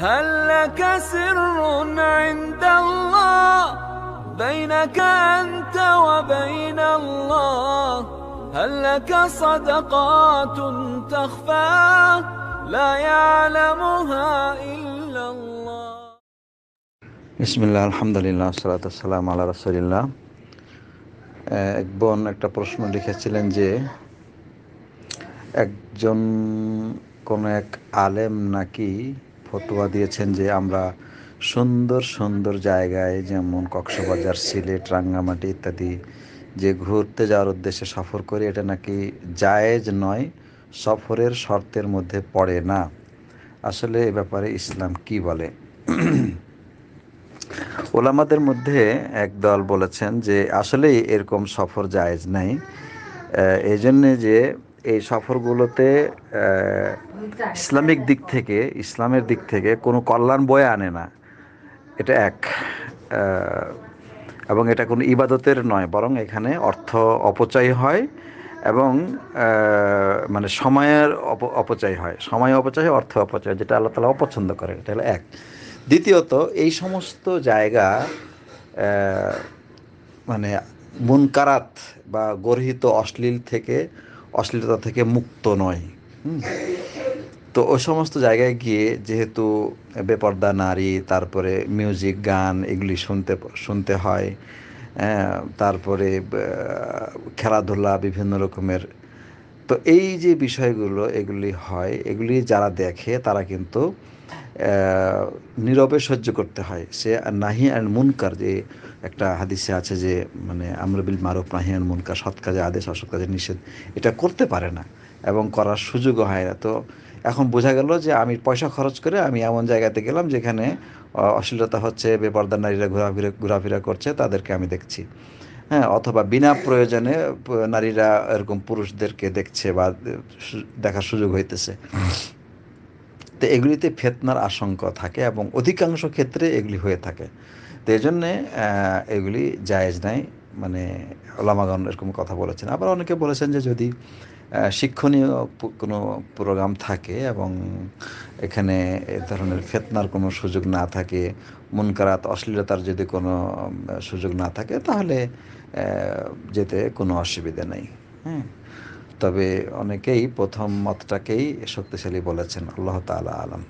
هل لك سر عند الله بينك أنت وبين الله هل لك صدقات تخفى لا يعلمها إلا الله বিসমিল্লাহ আলহামদুলিল্লাহ সালাত সালাম আল্লাহ রসুলিল্লাহ এক বোন একটা প্রশ্ন লিখেছিলেন যে একজন কোনো এক আলেম নাকি ফতোয়া দিয়েছেন যে আমরা সুন্দর সুন্দর জায়গায় যেমন কক্সবাজার, সিলেট, রাঙ্গামাটি ইত্যাদি যে ঘুরতে যাওয়ার উদ্দেশ্যে সফর করি, এটা নাকি জায়েজ নয়, সফরের শর্তের মধ্যে পড়ে না। আসলে এ ব্যাপারে ইসলাম কি বলে? ওলামাদের মধ্যে একদল বলেছেন যে আসলেই এরকম সফর জায়েজ নাই। এই জন্যে যে এই সফরগুলোতে ইসলামিক দিক থেকে, ইসলামের দিক থেকে কোনো কল্যাণ বয়ে আনে না। এটা এক এবং এটা কোনো ইবাদতের নয়, বরং এখানে অর্থ অপচয় হয় এবং মানে সময়ের অপচয় হয়। সময় অপচয় অর্থ অপচয় যেটা আল্লাহ তালা অপছন্দ করেন। এটা হলো এক। দ্বিতীয়ত, এই সমস্ত জায়গা মানে মুনকারাত বা গর্হিত অশ্লীল থেকে অশ্লীলতা থেকে মুক্ত নয়। তো ওই সমস্ত জায়গায় গিয়ে যেহেতু বেপর্দা নারী, তারপরে মিউজিক গান এগুলি শুনতে শুনতে হয় তারপরে খেলাধুলা বিভিন্ন রকমের তো এই যে বিষয়গুলো এগুলি হয়, এগুলি যারা দেখে তারা কিন্তু নীরবে সহ্য করতে হয়। সে নাহি অ্যান্ড মুনকার যে একটা হাদিসে আছে যে মানে আমরবিল মারুফ, নাহি অ্যান্ড মুনকার, সৎ কাজে আদেশ, অসৎ কাজে নিষেধ, এটা করতে পারে না এবং করার সুযোগও হয় না। তো এখন বোঝা গেল যে আমি পয়সা খরচ করে আমি এমন জায়গাতে গেলাম যেখানে অশ্লীলতা হচ্ছে, বেপর্দার নারীরা ঘোরাফিরা, ঘোরাফেরা করছে, তাদেরকে আমি দেখছি। হ্যাঁ অথবা বিনা প্রয়োজনে নারীরা এরকম পুরুষদেরকে দেখছে বা দেখার সুযোগ হইতেছে। তো এগুলিতে ফেতনার আশঙ্কা থাকে এবং অধিকাংশ ক্ষেত্রে এগুলি হয়ে থাকে। তো এই জন্যে এগুলি জায়েজ নাই। মানে ওলামাগণ এরকম কথা বলেছেন। আবার অনেকে বলেছেন যে যদি শিক্ষণীয় কোনো প্রোগ্রাম থাকে এবং এখানে এ ধরনের ফেতনার কোনো সুযোগ না থাকে, মনকারাত, অশ্লীলতার যদি কোনো সুযোগ না থাকে, তাহলে যেতে কোনো অসুবিধা নেই। হ্যাঁ? তবে অনেকেই প্রথম মতটাকেই শক্তিশালী বলেছেন। আল্লাহ তালা আলম।